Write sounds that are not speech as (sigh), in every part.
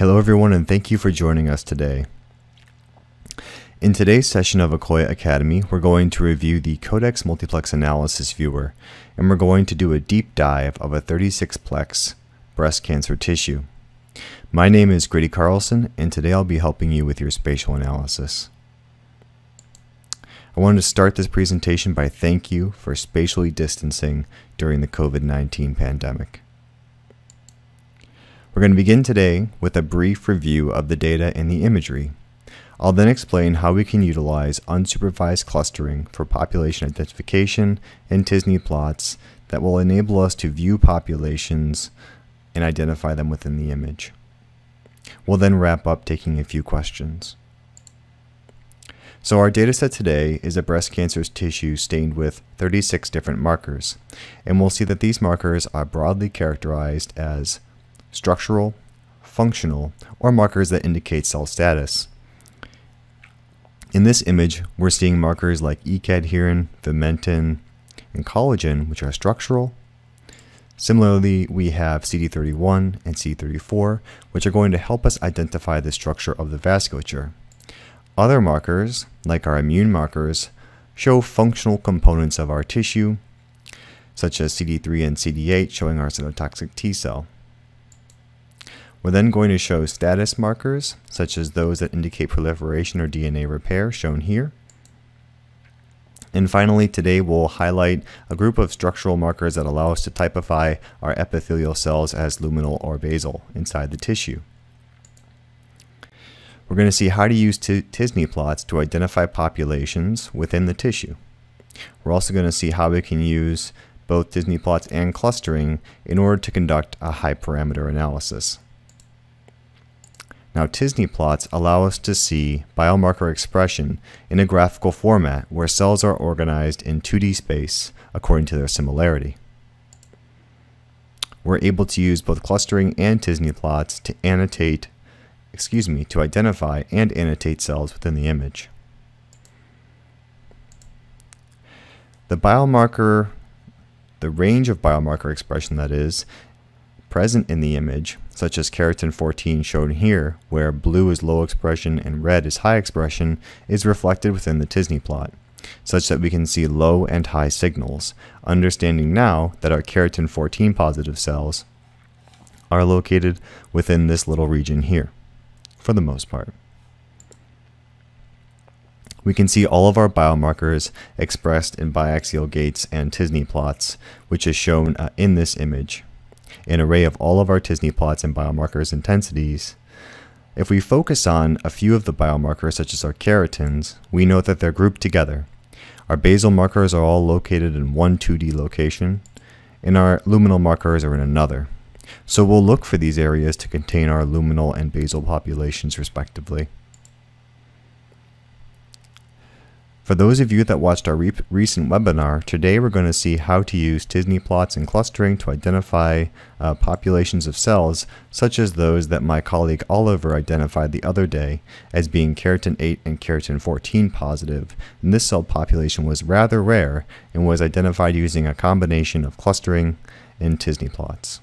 Hello everyone and thank you for joining us today. In today's session of Akoya Academy, we're going to review the Codex Multiplex Analysis Viewer, and we're going to do a deep dive of a 36-plex breast cancer tissue. My name is Grady Carlson, and today I'll be helping you with your spatial analysis. I wanted to start this presentation by thank you for spatially distancing during the COVID-19 pandemic. We're going to begin today with a brief review of the data and the imagery. I'll then explain how we can utilize unsupervised clustering for population identification and t-SNE plots that will enable us to view populations and identify them within the image. We'll then wrap up taking a few questions. So our dataset today is a breast cancer tissue stained with 36 different markers, and we'll see that these markers are broadly characterized as structural, functional, or markers that indicate cell status. In this image, we're seeing markers like E-cadherin, vimentin, and collagen, which are structural. Similarly, we have CD31 and CD34, which are going to help us identify the structure of the vasculature. Other markers, like our immune markers, show functional components of our tissue, such as CD3 and CD8 showing our cytotoxic T cell. We're then going to show status markers, such as those that indicate proliferation or DNA repair, shown here. And finally, today we'll highlight a group of structural markers that allow us to typify our epithelial cells as luminal or basal inside the tissue. We're going to see how to use t-SNE plots to identify populations within the tissue. We're also going to see how we can use both t-SNE plots and clustering in order to conduct a high parameter analysis. Now t-SNE plots allow us to see biomarker expression in a graphical format where cells are organized in 2D space according to their similarity. We're able to use both clustering and t-SNE plots to annotate excuse me, to identify and annotate cells within the image. The biomarker, the range of biomarker expression that is, present in the image, such as keratin 14 shown here, where blue is low expression and red is high expression, is reflected within the t-SNE plot, such that we can see low and high signals, understanding now that our keratin 14 positive cells are located within this little region here for the most part. We can see all of our biomarkers expressed in biaxial gates and t-SNE plots, which is shown uh, in this image. An array of all of our t-SNE plots and biomarkers intensities. If we focus on a few of the biomarkers, such as our keratins, we know that they're grouped together. Our basal markers are all located in one 2D location, and our luminal markers are in another. So we'll look for these areas to contain our luminal and basal populations respectively. For those of you that watched our re recent webinar, today we're going to see how to use t-SNE plots and clustering to identify uh, populations of cells, such as those that my colleague Oliver identified the other day as being keratin 8 and keratin 14 positive, and this cell population was rather rare and was identified using a combination of clustering and t-SNE plots.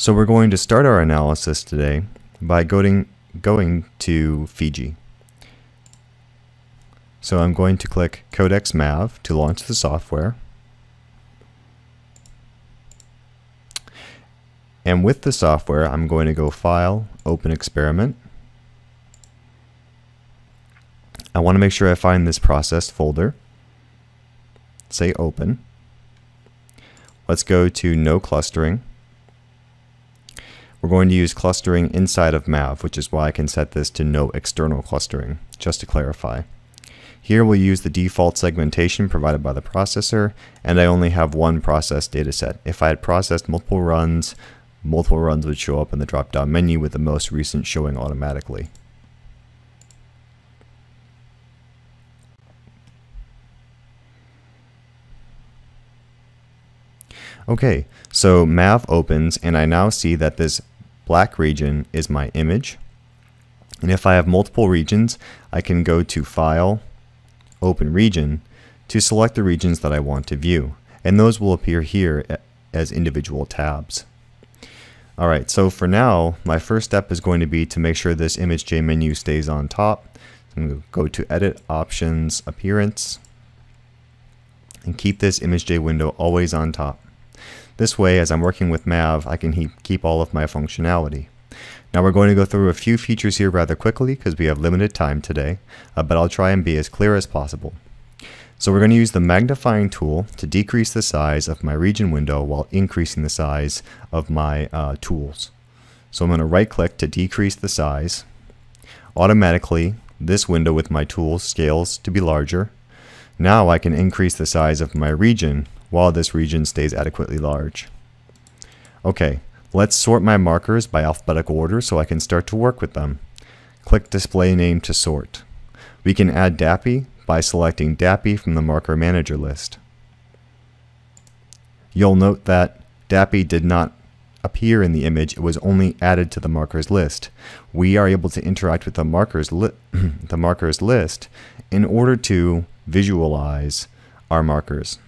So we're going to start our analysis today by going, going to Fiji. So I'm going to click Codex Mav to launch the software. And with the software, I'm going to go File, Open Experiment. I want to make sure I find this processed folder. Say Open. Let's go to No Clustering. We're going to use clustering inside of MAV, which is why I can set this to no external clustering, just to clarify. Here we'll use the default segmentation provided by the processor, and I only have one process dataset. If I had processed multiple runs, multiple runs would show up in the drop-down menu with the most recent showing automatically. Okay, so MAV opens and I now see that this black region is my image. And if I have multiple regions, I can go to File, Open Region, to select the regions that I want to view, and those will appear here as individual tabs. Alright, so for now, my first step is going to be to make sure this ImageJ menu stays on top. I'm going to go to Edit, Options, Appearance, and keep this ImageJ window always on top. This way, as I'm working with Mav, I can keep all of my functionality. Now we're going to go through a few features here rather quickly because we have limited time today, uh, but I'll try and be as clear as possible. So we're going to use the magnifying tool to decrease the size of my region window while increasing the size of my uh, tools. So I'm going to right click to decrease the size. Automatically, this window with my tools scales to be larger. Now I can increase the size of my region while this region stays adequately large. Okay, Let's sort my markers by alphabetical order so I can start to work with them. Click Display Name to sort. We can add DAPI by selecting DAPI from the Marker Manager list. You'll note that DAPI did not appear in the image, it was only added to the markers list. We are able to interact with the markers, li (clears throat) the markers list in order to visualize our markers.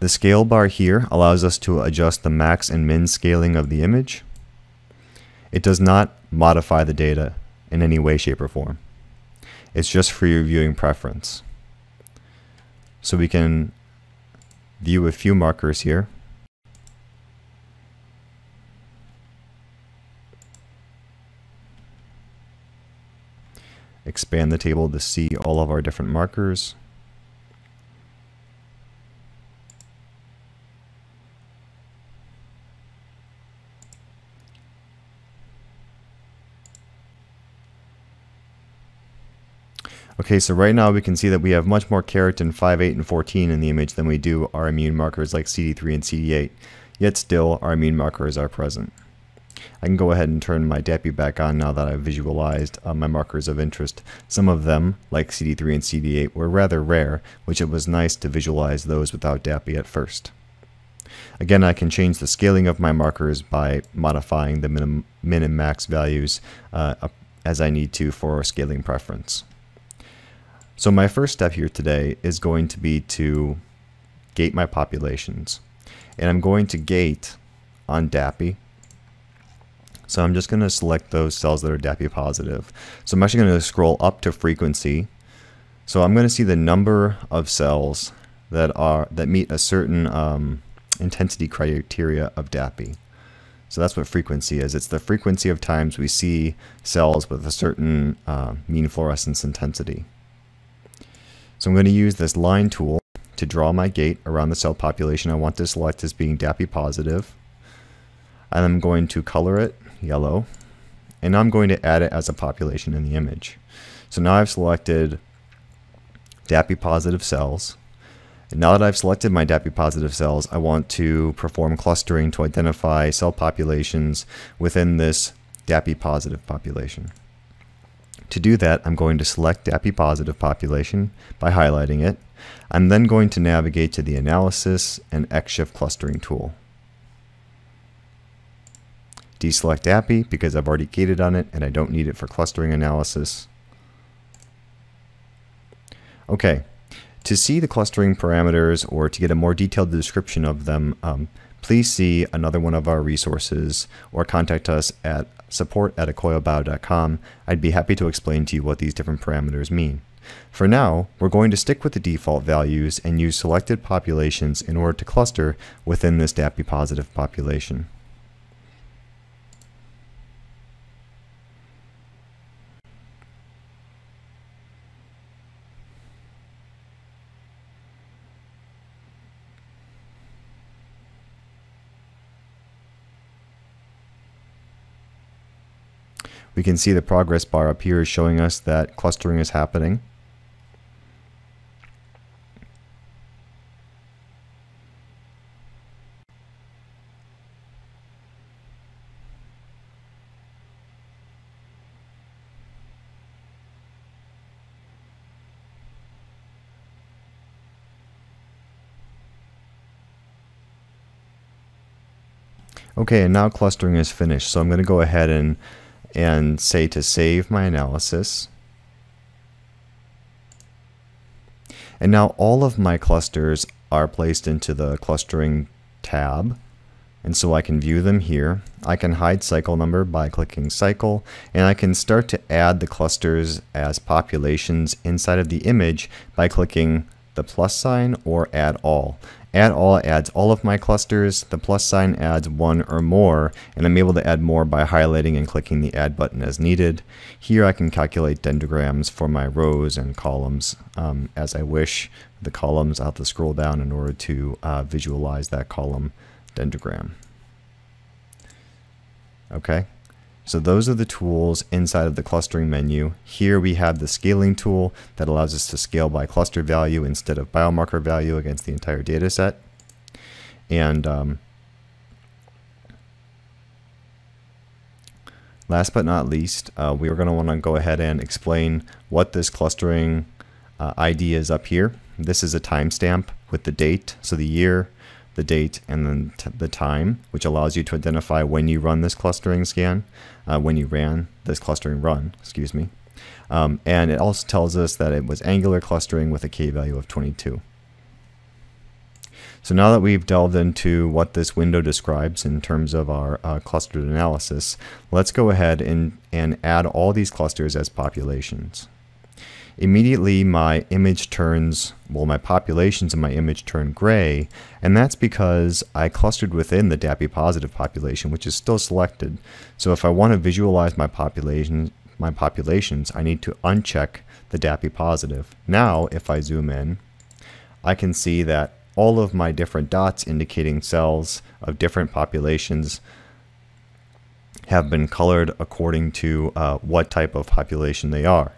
The scale bar here allows us to adjust the max and min scaling of the image. It does not modify the data in any way, shape, or form. It's just for your viewing preference. So we can view a few markers here. Expand the table to see all of our different markers. Okay, so right now we can see that we have much more keratin 5, 8, and 14 in the image than we do our immune markers like CD3 and CD8, yet still our immune markers are present. I can go ahead and turn my DAPI back on now that I've visualized uh, my markers of interest. Some of them, like CD3 and CD8, were rather rare, which it was nice to visualize those without DAPI at first. Again, I can change the scaling of my markers by modifying the min, min and max values uh, as I need to for scaling preference. So my first step here today is going to be to gate my populations. And I'm going to gate on DAPI. So I'm just going to select those cells that are DAPI positive. So I'm actually going to scroll up to frequency. So I'm going to see the number of cells that are that meet a certain um, intensity criteria of DAPI. So that's what frequency is. It's the frequency of times we see cells with a certain uh, mean fluorescence intensity. So I'm going to use this line tool to draw my gate around the cell population I want to select as being DAPI positive. And I'm going to color it yellow. And I'm going to add it as a population in the image. So now I've selected DAPI positive cells. And now that I've selected my DAPI positive cells, I want to perform clustering to identify cell populations within this DAPI positive population. To do that, I'm going to select DAPI positive population by highlighting it. I'm then going to navigate to the Analysis and XShift Clustering tool. Deselect DAPI because I've already gated on it and I don't need it for clustering analysis. Okay, to see the clustering parameters or to get a more detailed description of them, um, please see another one of our resources or contact us at support at akoyabio.com. I'd be happy to explain to you what these different parameters mean. For now, we're going to stick with the default values and use selected populations in order to cluster within this DAPI positive population. We can see the progress bar up here is showing us that clustering is happening. Okay, and now clustering is finished. So I'm going to go ahead and and say to save my analysis. And now all of my clusters are placed into the clustering tab. And so I can view them here. I can hide cycle number by clicking cycle, and I can start to add the clusters as populations inside of the image by clicking the plus sign or add all. Add all adds all of my clusters, the plus sign adds one or more, and I'm able to add more by highlighting and clicking the add button as needed. Here I can calculate dendrograms for my rows and columns um, as I wish. The columns, I'll have to scroll down in order to uh, visualize that column dendrogram. Okay, so those are the tools inside of the clustering menu. Here we have the scaling tool that allows us to scale by cluster value instead of biomarker value against the entire data set. And um, last but not least, uh, we are going to want to go ahead and explain what this clustering uh, ID is up here. This is a timestamp with the date, so the year, the date, and then the time, which allows you to identify when you run this clustering scan, uh, when you ran this clustering run, excuse me. Um, and it also tells us that it was angular clustering with a k-value of 22. So now that we've delved into what this window describes in terms of our uh, clustered analysis, let's go ahead and, and add all these clusters as populations immediately my image turns, well, my populations in my image turn gray, and that's because I clustered within the DAPI positive population, which is still selected. So if I want to visualize my population, my populations, I need to uncheck the DAPI positive. Now, if I zoom in, I can see that all of my different dots indicating cells of different populations have been colored according to uh, what type of population they are.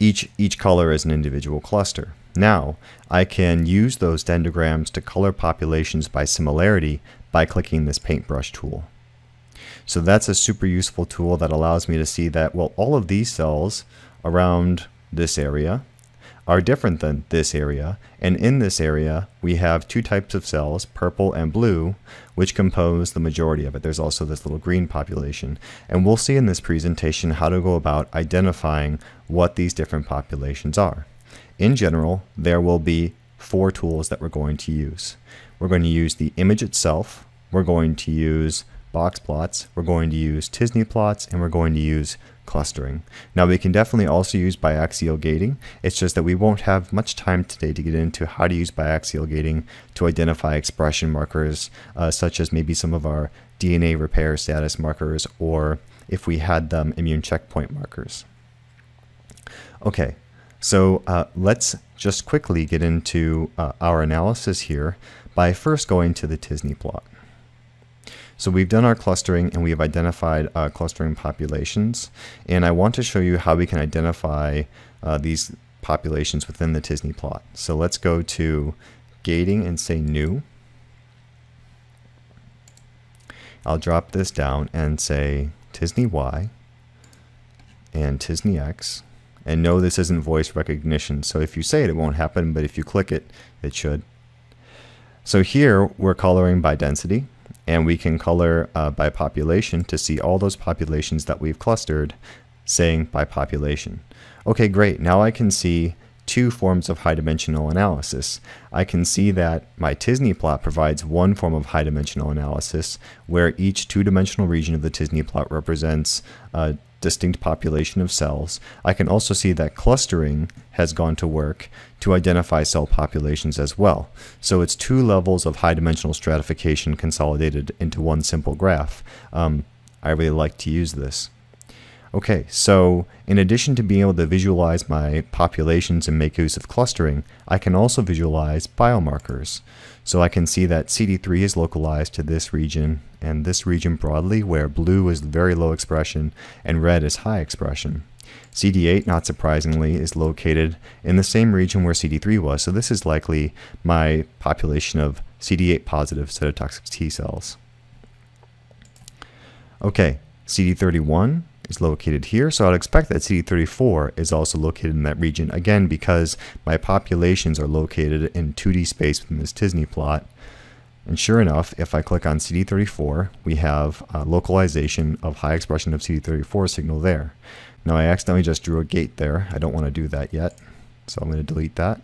Each, each color is an individual cluster. Now, I can use those dendrograms to color populations by similarity by clicking this paintbrush tool. So that's a super useful tool that allows me to see that, well, all of these cells around this area are different than this area. And in this area, we have two types of cells, purple and blue, which compose the majority of it. There's also this little green population. And we'll see in this presentation how to go about identifying what these different populations are. In general, there will be four tools that we're going to use. We're going to use the image itself, we're going to use box plots, we're going to use t-SNE plots, and we're going to use clustering. Now we can definitely also use biaxial gating. It's just that we won't have much time today to get into how to use biaxial gating to identify expression markers, uh, such as maybe some of our DNA repair status markers, or if we had them, immune checkpoint markers. Okay, so uh, let's just quickly get into uh, our analysis here by first going to the t-SNE plot. So we've done our clustering and we have identified uh, clustering populations. And I want to show you how we can identify uh, these populations within the t-SNE plot. So let's go to gating and say new. I'll drop this down and say t-SNE Y and t-SNE X. And no, this isn't voice recognition. So if you say it, it won't happen, but if you click it, it should. So here we're coloring by density and we can color uh, by population to see all those populations that we've clustered saying by population. Okay, great. Now I can see two forms of high dimensional analysis. I can see that my t-SNE plot provides one form of high dimensional analysis where each two dimensional region of the t-SNE plot represents a distinct population of cells. I can also see that clustering has gone to work to identify cell populations as well. So it's two levels of high dimensional stratification consolidated into one simple graph. Um, I really like to use this. Okay, so in addition to being able to visualize my populations and make use of clustering, I can also visualize biomarkers. So I can see that CD3 is localized to this region and this region broadly, where blue is very low expression and red is high expression. CD8, not surprisingly, is located in the same region where CD3 was, so this is likely my population of CD8 positive cytotoxic T cells. Okay, CD31 is located here. So I'd expect that CD34 is also located in that region, again, because my populations are located in 2D space within this t-SNE plot. And sure enough, if I click on CD34, we have localization of high expression of CD34 signal there. Now I accidentally just drew a gate there. I don't want to do that yet, so I'm going to delete that.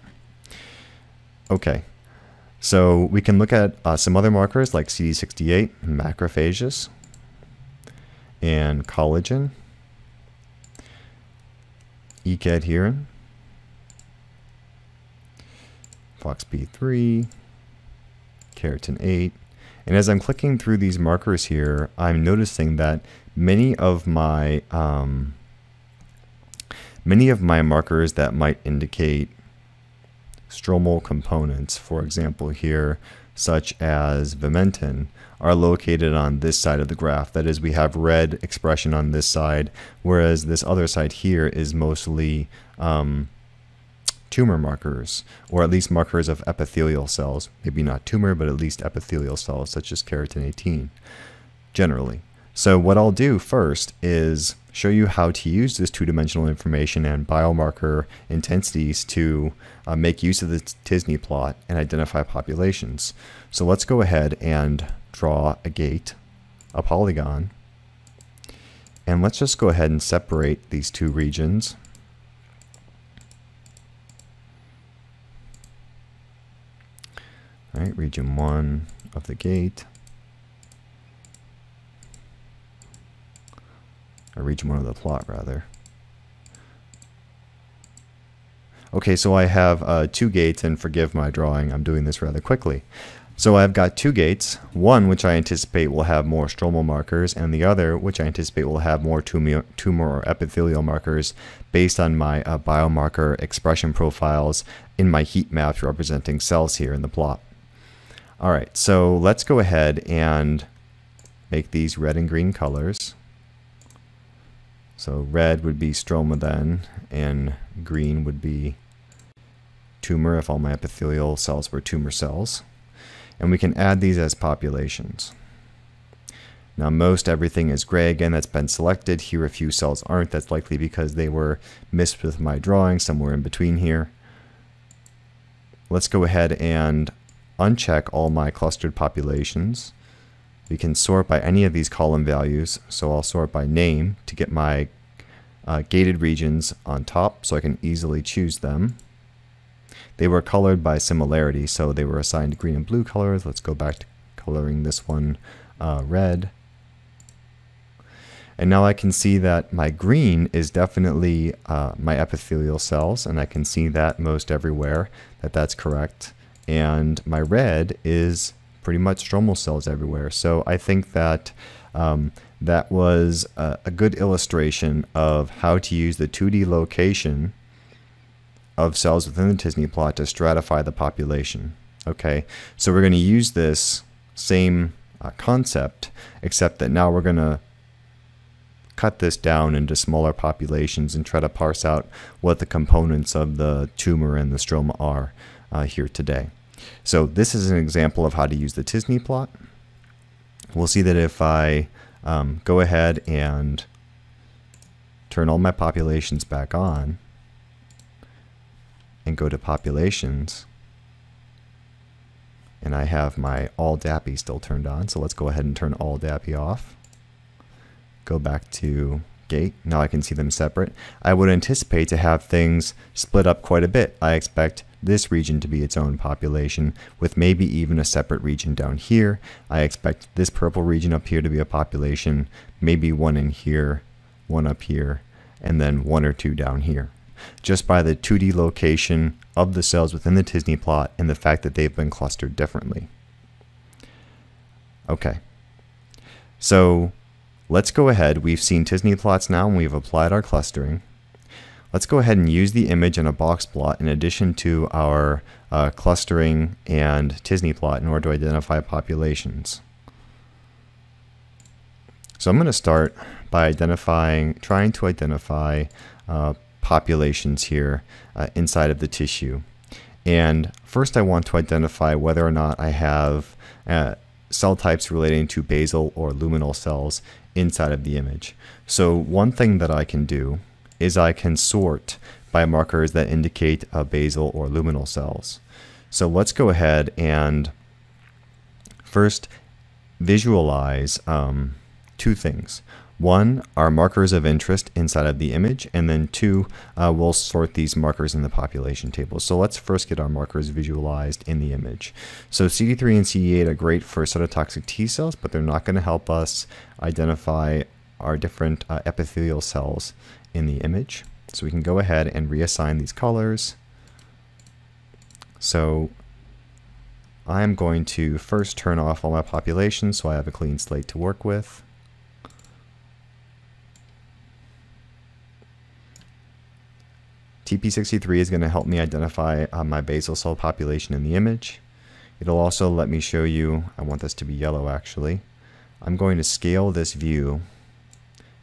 Okay, so we can look at uh, some other markers like CD68, macrophages, and collagen, E-cadherin, FOXP3, keratin 8. And as I'm clicking through these markers here, I'm noticing that many of my um, many of my markers that might indicate stromal components, for example here, such as vimentin, are located on this side of the graph. That is, we have red expression on this side, whereas this other side here is mostly um, tumor markers, or at least markers of epithelial cells. Maybe not tumor, but at least epithelial cells, such as keratin 18, generally. So what I'll do first is show you how to use this two-dimensional information and biomarker intensities to uh, make use of the t-SNE plot and identify populations. So let's go ahead and draw a gate, a polygon, and let's just go ahead and separate these two regions. All right, region 1 of the gate. Or region 1 of the plot, rather. Okay, so I have uh, two gates, and forgive my drawing, I'm doing this rather quickly. So I've got two gates, one which I anticipate will have more stromal markers, and the other which I anticipate will have more tumor, or epithelial markers based on my uh, biomarker expression profiles in my heat maps representing cells here in the plot. All right, so let's go ahead and make these red and green colors. So red would be stroma then, and green would be tumor if all my epithelial cells were tumor cells. And we can add these as populations. Now most everything is gray again that's been selected. Here a few cells aren't. That's likely because they were missed with my drawing somewhere in between here. Let's go ahead and uncheck all my clustered populations. We can sort by any of these column values. So I'll sort by name to get my uh, gated regions on top so I can easily choose them. They were colored by similarity, so they were assigned green and blue colors. Let's go back to coloring this one uh, red. And now I can see that my green is definitely uh, my epithelial cells, and I can see that most everywhere that that's correct and my red is pretty much stromal cells everywhere. So I think that um, that was a, a, good illustration of how to use the 2D location of cells within the t-SNE plot to stratify the population. Okay, so we're going to use this same uh, concept, except that now we're going to cut this down into smaller populations and try to parse out what the components of the tumor and the stroma are uh, here today. So this is an example of how to use the t-SNE plot. We'll see that if I um, go ahead and turn all my populations back on and go to populations. And I have my all DAPI still turned on so let's go ahead and turn all DAPI off. Go back to gate. Now I can see them separate. I would anticipate to have things split up quite a bit. I expect this region to be its own population, with maybe even a separate region down here. I expect this purple region up here to be a population, maybe one in here, one up here, and then one or two down here. Just by the 2D location of the cells within the t-SNE plot and the fact that they've been clustered differently. Okay, so let's go ahead. We've seen t-SNE plots now and we've applied our clustering. Let's go ahead and use the image in a box plot in addition to our uh, clustering and t-SNE plot in order to identify populations. So I'm going to start by identifying, trying to identify uh, populations here uh, inside of the tissue. And first I want to identify whether or not I have uh, cell types relating to basal or luminal cells inside of the image. So one thing that I can do is I can sort by markers that indicate uh, basal or luminal cells. So let's go ahead and first visualize um, two things. One are markers of interest inside of the image, and then two, uh, we'll sort these markers in the population table. So let's first get our markers visualized in the image. So CD3 and CD8 are great for cytotoxic T cells, but they're not going to help us identify our different uh, epithelial cells in the image. So we can go ahead and reassign these colors. So I'm going to first turn off all my populations so I have a clean slate to work with. TP63 is going to help me identify uh, my basal cell population in the image. It'll also let me show you, I want this to be yellow actually. I'm going to scale this view,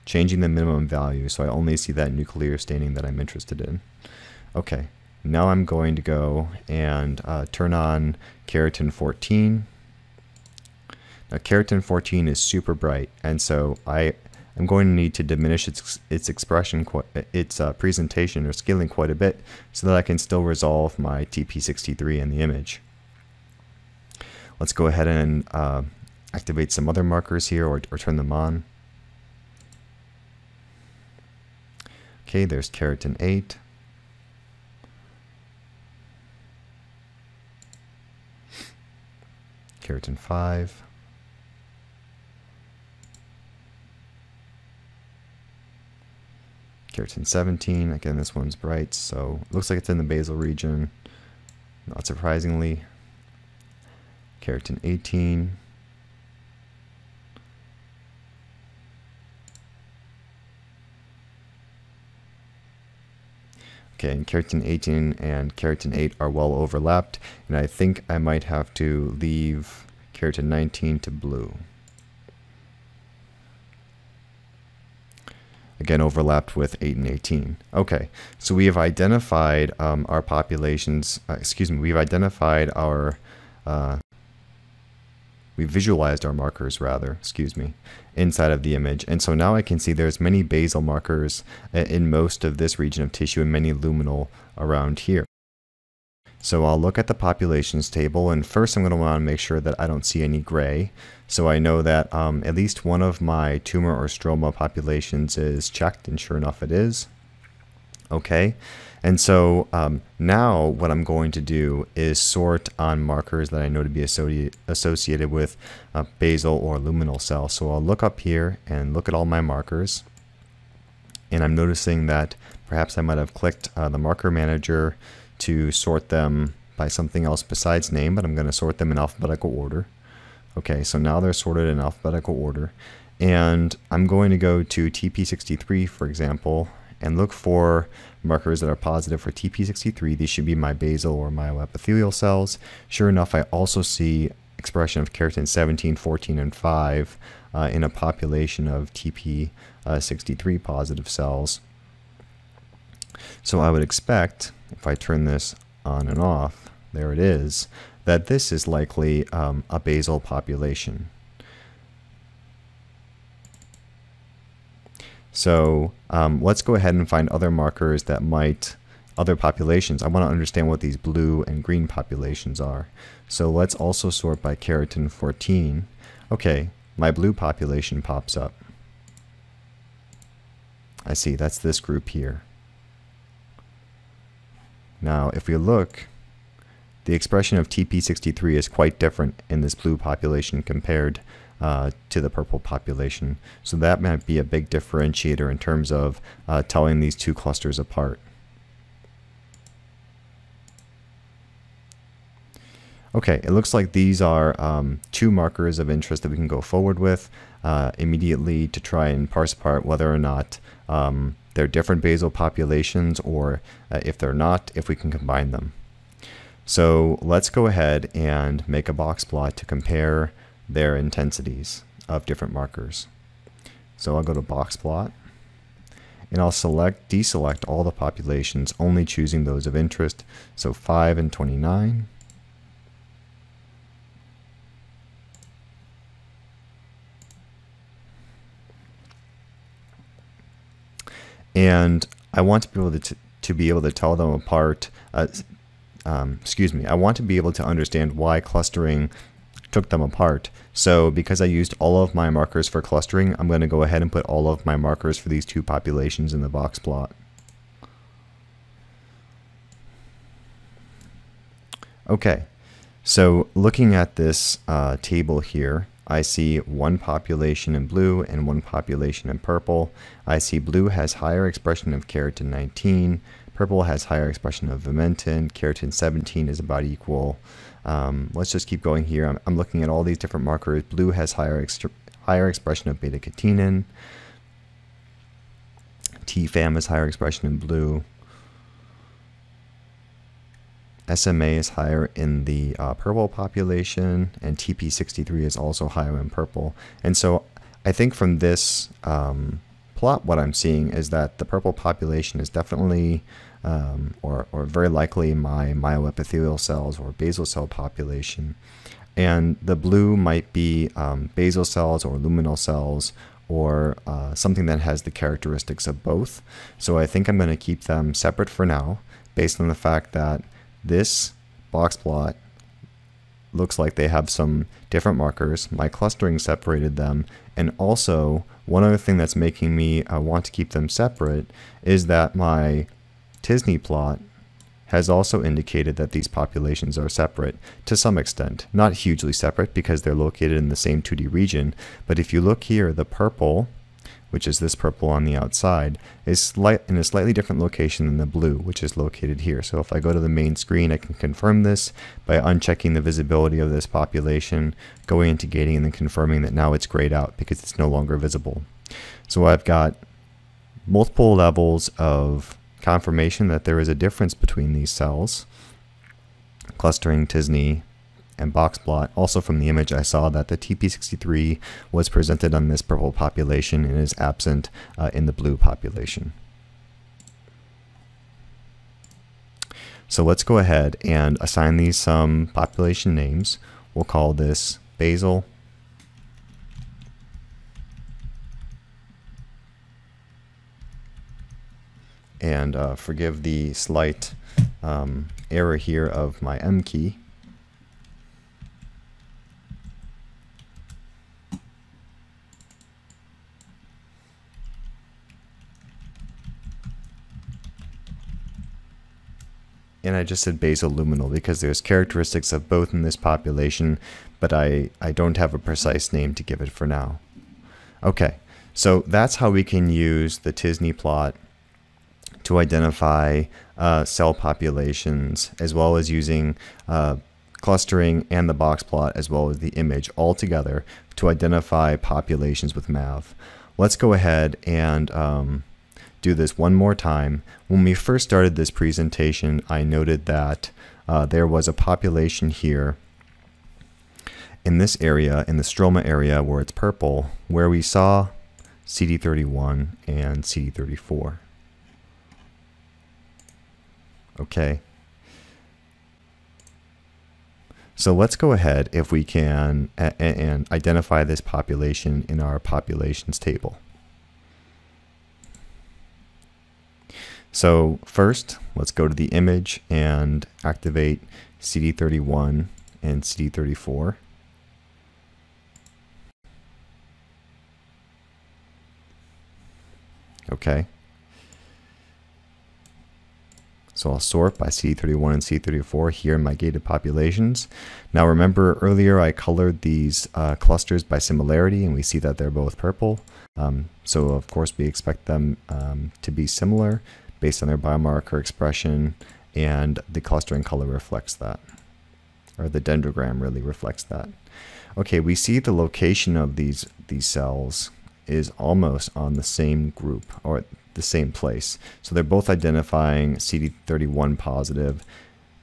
changing the minimum value so I only see that nuclear staining that I'm interested in. Okay, now I'm going to go and uh, turn on keratin 14. Now keratin 14 is super bright and so I am going to need to diminish its, its expression, its uh, presentation or scaling quite a bit so that I can still resolve my TP63 in the image. Let's go ahead and uh, activate some other markers here or, or turn them on. Okay, there's keratin 8. keratin 5. Keratin 17, again this one's bright, so looks like it's in the basal region, not surprisingly. Keratin 18. Okay, and keratin 18 and keratin 8 are well overlapped, and I think I might have to leave keratin 19 to blue. Again, overlapped with 8 and 18. Okay, so we have identified um, our populations, uh, excuse me, we've identified our uh, we visualized our markers rather, excuse me, inside of the image. And so now I can see there's many basal markers in most of this region of tissue and many luminal around here. So I'll look at the populations table and first I'm going to want to make sure that I don't see any gray. So I know that um, at least one of my tumor or stroma populations is checked and sure enough it is. Okay, and so um, now what I'm going to do is sort on markers that I know to be associated with a basal or luminal cell. So I'll look up here and look at all my markers. And I'm noticing that perhaps I might have clicked uh, the marker manager to sort them by something else besides name, but I'm going to sort them in alphabetical order. Okay, so now they're sorted in alphabetical order. And I'm going to go to TP63, for example, and look for markers that are positive for TP63. These should be my basal or myoepithelial cells. Sure enough, I also see expression of keratin 17, 14, and 5 uh, in a population of TP63 positive cells. So I would expect, if I turn this on and off, there it is, that this is likely um, a basal population. So um, let's go ahead and find other markers that might, other populations. I want to understand what these blue and green populations are. So let's also sort by keratin 14. Okay, my blue population pops up. I see, that's this group here. Now, if we look, the expression of TP63 is quite different in this blue population compared uh, to the purple population. So that might be a big differentiator in terms of uh, telling these two clusters apart. Okay, it looks like these are um, two markers of interest that we can go forward with uh, immediately to try and parse apart whether or not um, they're different basal populations or uh, if they're not, if we can combine them. So let's go ahead and make a box plot to compare their intensities of different markers. So I'll go to box plot and I'll select, deselect all the populations, only choosing those of interest. So 5 and 29. And I want to be able to, to be able to tell them apart, uh, um, excuse me, I want to be able to understand why clustering took them apart. So because I used all of my markers for clustering, I'm going to go ahead and put all of my markers for these two populations in the box plot. Okay, so looking at this uh, table here, I see one population in blue and one population in purple. I see blue has higher expression of keratin 19, purple has higher expression of vimentin, keratin 17 is about equal. Um, let's just keep going here. I'm, I'm, looking at all these different markers. Blue has higher, higher expression of beta-catenin. TFAM has higher expression in blue. SMA is higher in the uh, purple population, and TP63 is also higher in purple. And so I think from this um, plot, what I'm seeing is that the purple population is definitely, um, or, or very likely, my myoepithelial cells or basal cell population. And the blue might be um, basal cells or luminal cells or uh, something that has the characteristics of both. So I think I'm going to keep them separate for now based on the fact that this box plot looks like they have some different markers. My clustering separated them. And also, one other thing that's making me uh, want to keep them separate is that my t-SNE plot has also indicated that these populations are separate to some extent. Not hugely separate because they're located in the same 2D region, but if you look here, the purple which is this purple on the outside, is in a slightly different location than the blue, which is located here. So if I go to the main screen, I can confirm this by unchecking the visibility of this population, going into gating, and then confirming that now it's grayed out because it's no longer visible. So I've got multiple levels of confirmation that there is a difference between these cells, clustering t-SNE, and box plot. Also from the image I saw that the TP63 was presented on this purple population and is absent uh, in the blue population. So let's go ahead and assign these some population names. We'll call this basal. And uh, forgive the slight um, error here of my M key. And I just said basal luminal because there's characteristics of both in this population, but I, I don't have a precise name to give it for now. Okay, so that's how we can use the t-SNE plot to identify uh, cell populations, as well as using uh, clustering and the box plot, as well as the image all together to identify populations with MAV. Let's go ahead and um, do this one more time. When we first started this presentation, I noted that uh, there was a population here in this area, in the stroma area where it's purple, where we saw CD31 and CD34. Okay. So let's go ahead if we can and identify this population in our populations table. So first, let's go to the image and activate CD31 and CD34. Okay. So I'll sort by CD31 and CD34 here in my gated populations. Now remember earlier I colored these uh, clusters by similarity and we see that they're both purple. Um, so of course we expect them um, to be similar based on their biomarker expression, and the clustering color reflects that, or the dendrogram really reflects that. Okay, we see the location of these these cells is almost on the same group or the same place. So they're both identifying CD31 positive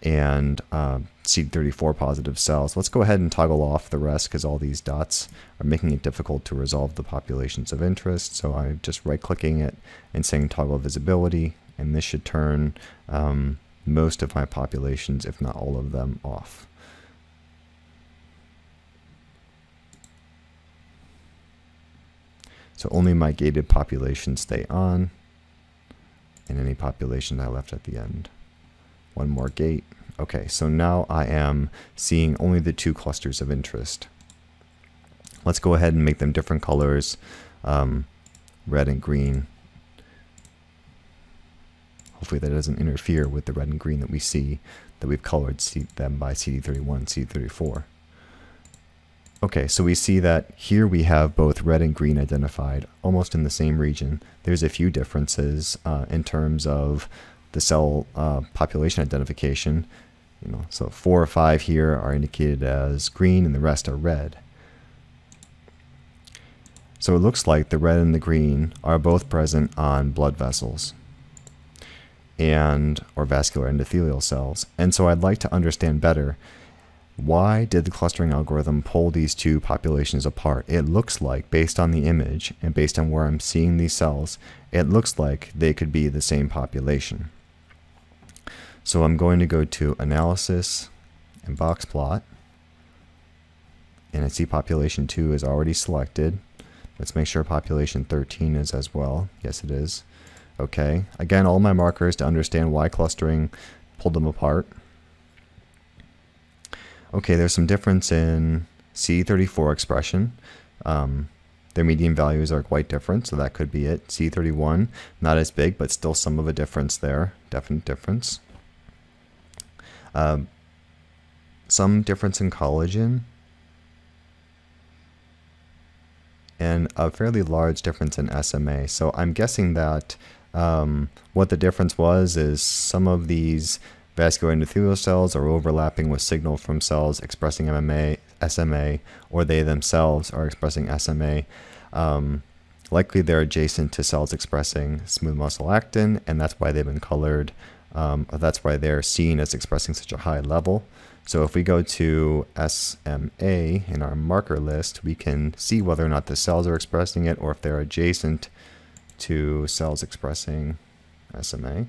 and uh, CD34 positive cells. Let's go ahead and toggle off the rest because all these dots are making it difficult to resolve the populations of interest. So I'm just right clicking it and saying toggle visibility and this should turn um, most of my populations, if not all of them, off. So only my gated populations stay on, and any population I left at the end. One more gate, Okay, so now I am seeing only the two clusters of interest. Let's go ahead and make them different colors, um, red and green. Hopefully that doesn't interfere with the red and green that we see, that we've colored them by CD31 and CD34. Okay, so we see that here we have both red and green identified, almost in the same region. There's a few differences uh, in terms of the cell uh, population identification. You know, so four or five here are indicated as green and the rest are red. So it looks like the red and the green are both present on blood vessels and or vascular endothelial cells. And so I'd like to understand better why did the clustering algorithm pull these two populations apart? It looks like, based on the image and based on where I'm seeing these cells, it looks like they could be the same population. So I'm going to go to Analysis and Box Plot. And I see population 2 is already selected. Let's make sure population 13 is as well. Yes, it is. Okay. Again, all my markers to understand why clustering pulled them apart. Okay, there's some difference in CD34 expression. Um, their median values are quite different, so that could be it. CD31, not as big, but still some of a difference there. Definite difference. Um, some difference in collagen. And a fairly large difference in SMA. So I'm guessing that um, what the difference was is some of these vascular endothelial cells are overlapping with signal from cells expressing MMA, SMA, or they themselves are expressing SMA. Um, likely they're adjacent to cells expressing smooth muscle actin, and that's why they've been colored. Um, that's why they're seen as expressing such a high level. So if we go to SMA in our marker list, we can see whether or not the cells are expressing it or if they're adjacent to cells expressing SMA.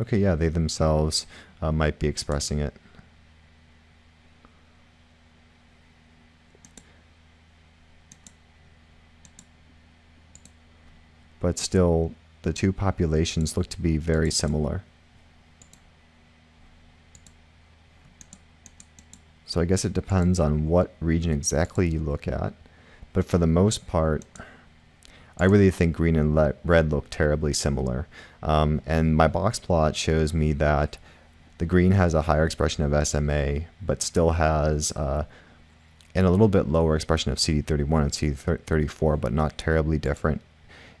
Okay, yeah, they themselves uh, might be expressing it. But still, the two populations look to be very similar. So I guess it depends on what region exactly you look at. But for the most part, I really think green and red look terribly similar. Um, and my box plot shows me that the green has a higher expression of SMA, but still has uh, and a little bit lower expression of CD31 and CD34, but not terribly different.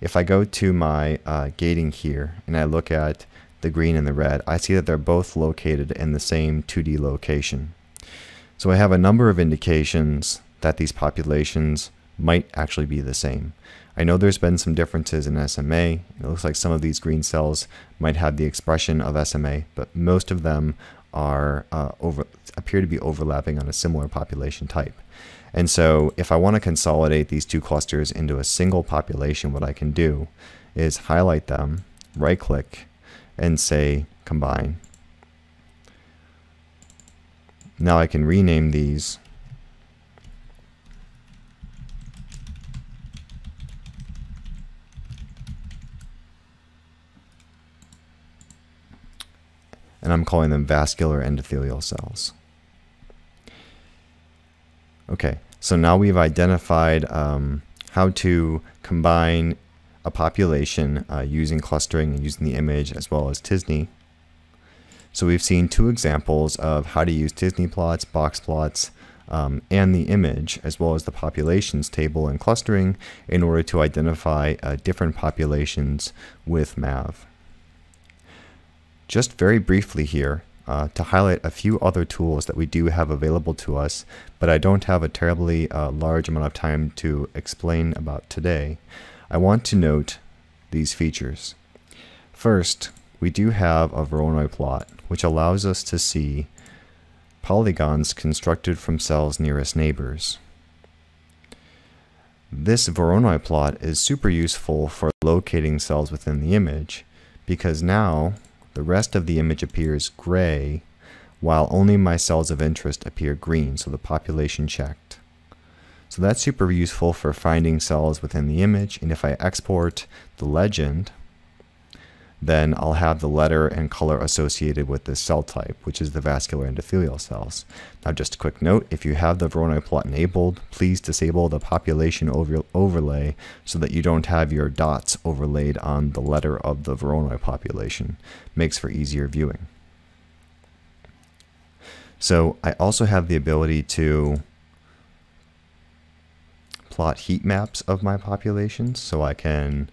If I go to my uh, gating here and I look at the green and the red, I see that they're both located in the same 2D location. So I have a number of indications that these populations might actually be the same. I know there's been some differences in SMA. It looks like some of these green cells might have the expression of SMA, but most of them are uh, over appear to be overlapping on a similar population type. And so if I want to consolidate these two clusters into a single population, what I can do is highlight them, right click, and say combine. Now I can rename these and I'm calling them vascular endothelial cells. Okay, so now we've identified um, how to combine a population uh, using clustering and using the image as well as t-SNE. So we've seen two examples of how to use t-SNE plots, box plots, um, and the image, as well as the populations table and clustering in order to identify uh, different populations with MAV. Just very briefly here, uh, to highlight a few other tools that we do have available to us, but I don't have a terribly uh, large amount of time to explain about today, I want to note these features. First, we do have a Voronoi plot, which allows us to see polygons constructed from cells nearest neighbors. This Voronoi plot is super useful for locating cells within the image because now the rest of the image appears gray while only my cells of interest appear green, so the population checked. So that's super useful for finding cells within the image. And if I export the legend, then I'll have the letter and color associated with this cell type, which is the vascular endothelial cells. Now just a quick note, if you have the Voronoi plot enabled, please disable the population over overlay so that you don't have your dots overlaid on the letter of the Voronoi population. Makes for easier viewing. So I also have the ability to plot heat maps of my populations so I can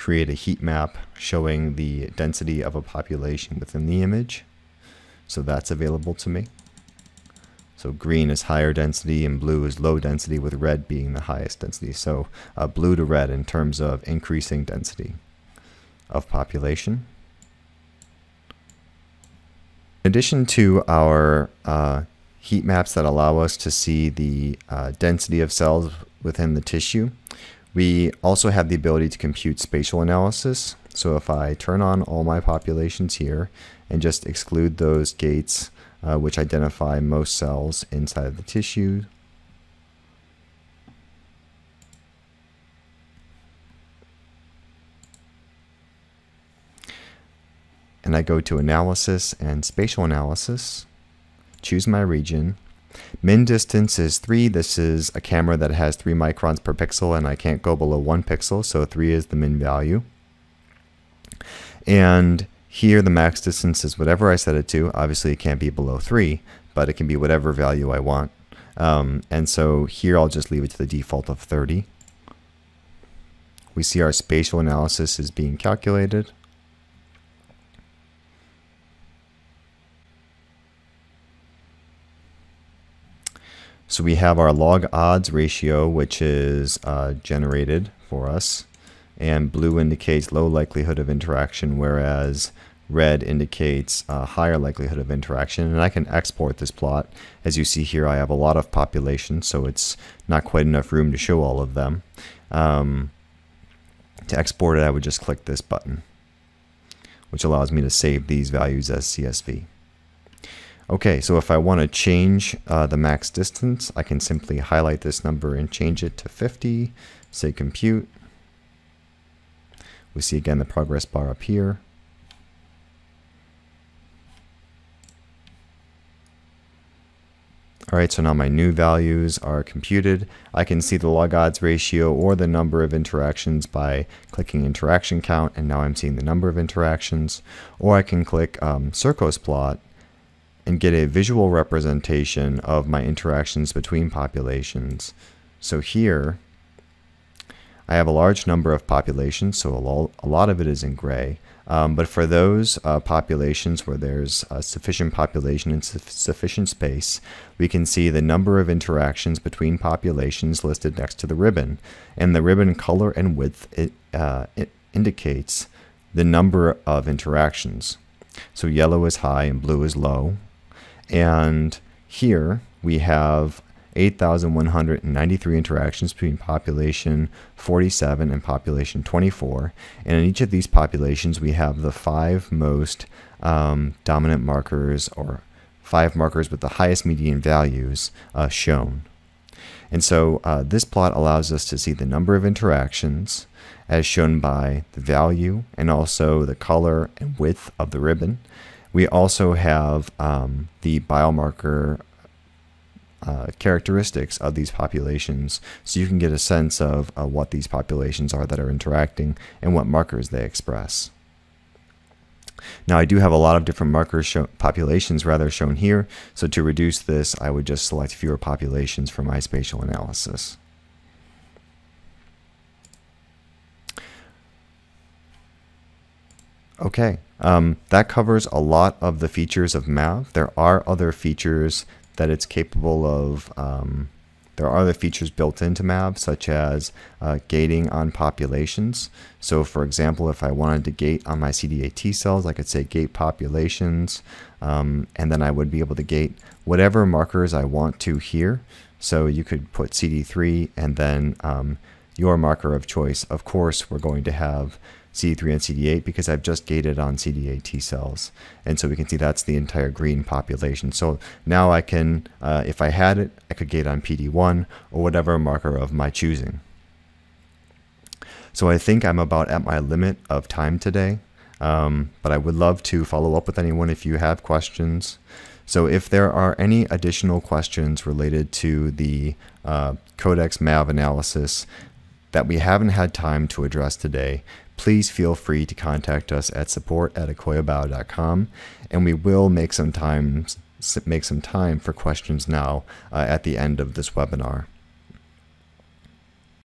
create a heat map showing the density of a population within the image. So that's available to me. So green is higher density and blue is low density with red being the highest density. So uh, blue to red in terms of increasing density of population. In addition to our uh, heat maps that allow us to see the uh, density of cells within the tissue, we also have the ability to compute spatial analysis. So if I turn on all my populations here and just exclude those gates uh, which identify most cells inside of the tissue, and I go to analysis and spatial analysis, choose my region, Min distance is 3. This is a camera that has 3 microns per pixel and I can't go below 1 pixel, so 3 is the min value. And here the max distance is whatever I set it to. Obviously it can't be below 3, but it can be whatever value I want. Um, and so here I'll just leave it to the default of 30. We see our spatial analysis is being calculated. So we have our log odds ratio, which is uh, generated for us. And blue indicates low likelihood of interaction, whereas red indicates a higher likelihood of interaction. And I can export this plot. As you see here, I have a lot of population, so it's not quite enough room to show all of them. Um, to export it, I would just click this button, which allows me to save these values as CSV. Okay, so if I want to change uh, the max distance, I can simply highlight this number and change it to 50, say compute. We see again the progress bar up here. Alright, so now my new values are computed. I can see the log odds ratio or the number of interactions by clicking interaction count, and now I'm seeing the number of interactions. Or I can click um, Circos plot, and get a visual representation of my interactions between populations. So here, I have a large number of populations, so a lot of it is in gray. Um, but for those uh, populations where there's sufficient population and su sufficient space, we can see the number of interactions between populations listed next to the ribbon. And the ribbon color and width it, uh, it indicates the number of interactions. So yellow is high and blue is low, and here we have 8,193 interactions between population 47 and population 24. And in each of these populations, we have the five most um, dominant markers or five markers with the highest median values uh, shown. And so uh, this plot allows us to see the number of interactions as shown by the value and also the color and width of the ribbon. We also have um, the biomarker uh, characteristics of these populations so you can get a sense of uh, what these populations are that are interacting and what markers they express. Now I do have a lot of different markers show, populations rather shown here so to reduce this I would just select fewer populations for my spatial analysis. Okay, um, that covers a lot of the features of MAV. There are other features that it's capable of. Um, there are other features built into MAV, such as uh, gating on populations. So, for example, if I wanted to gate on my CD8 T cells, I could say gate populations, um, and then I would be able to gate whatever markers I want to here. So you could put CD3 and then um, your marker of choice. Of course, we're going to have CD3 and CD8 because I've just gated on CD8 T cells. And so we can see that's the entire green population. So now I can, uh, if I had it, I could gate on PD1 or whatever marker of my choosing. So I think I'm about at my limit of time today. Um, but I would love to follow up with anyone if you have questions. So if there are any additional questions related to the uh, Codex MAV analysis that we haven't had time to address today, please feel free to contact us at support at akoyabio.com and we will make some time make some time for questions now uh, at the end of this webinar.